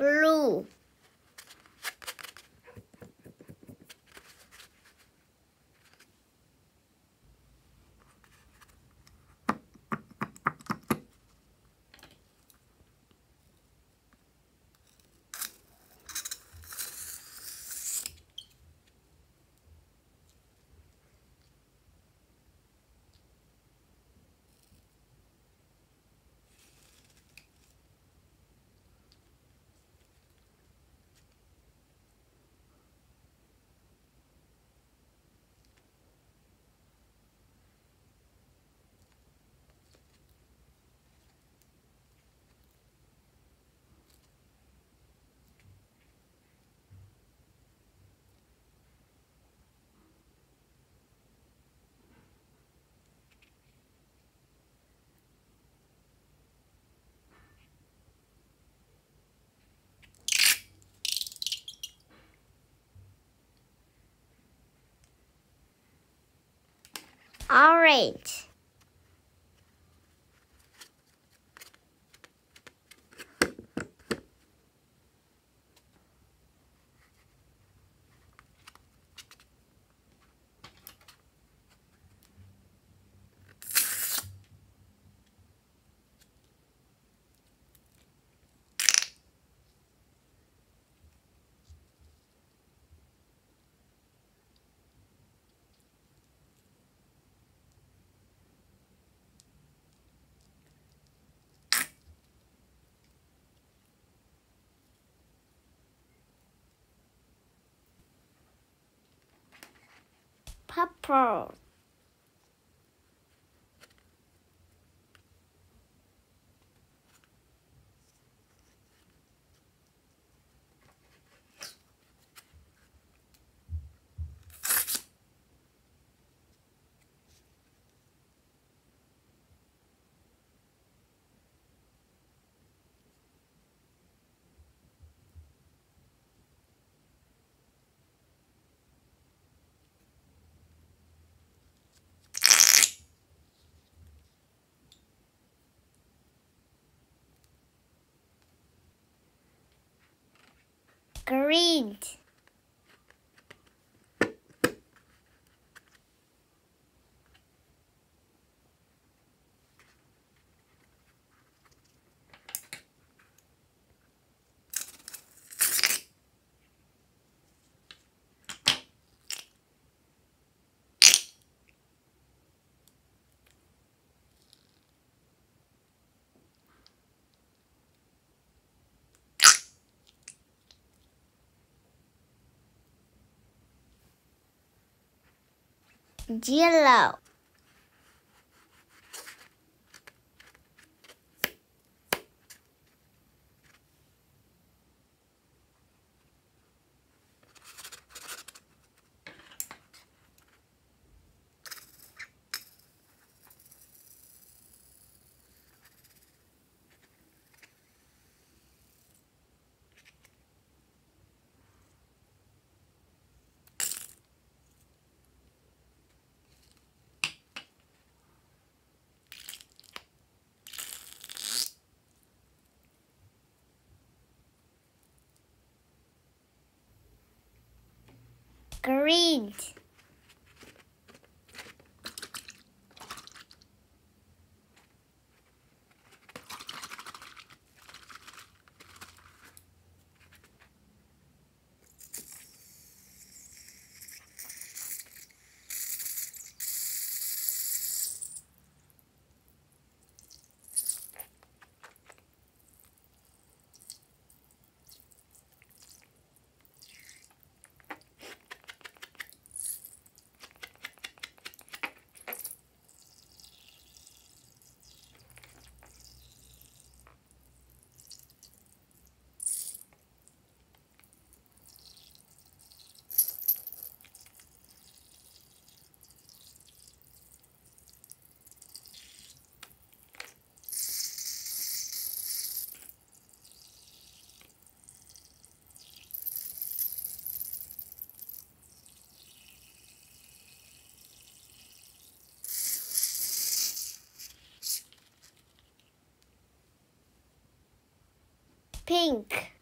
blue orange purple green yellow green pink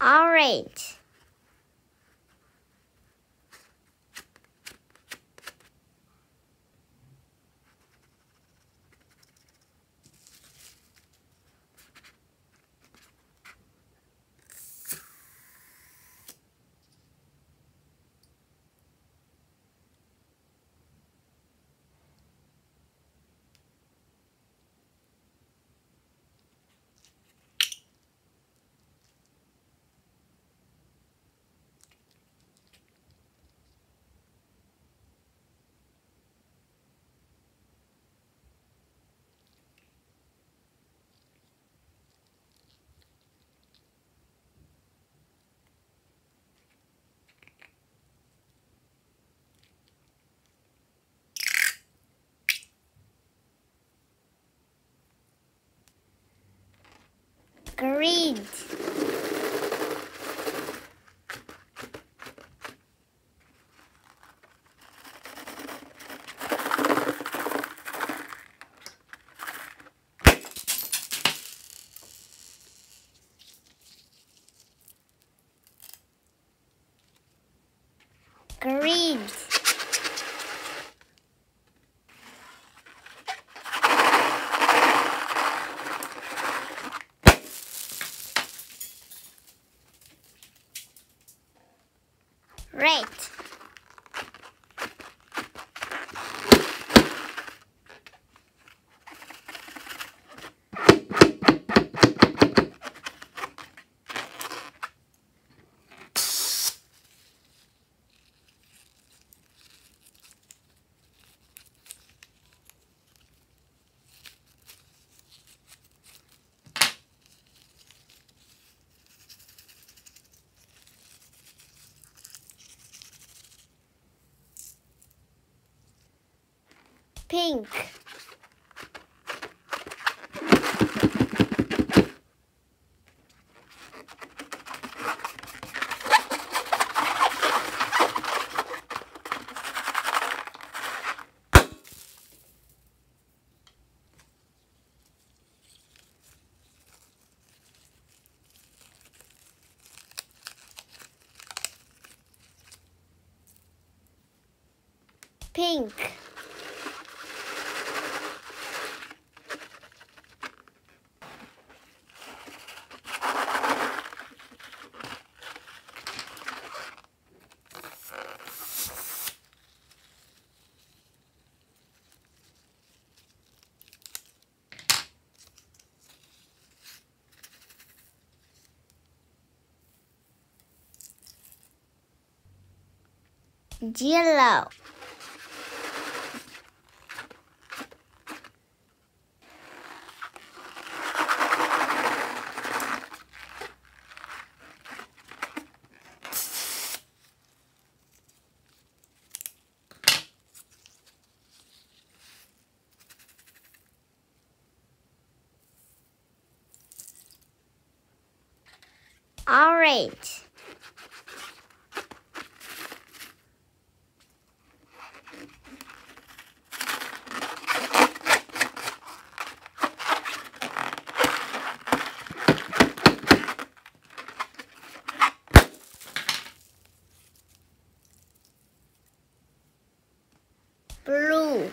orange green green pink. Pink yellow. Orange blue.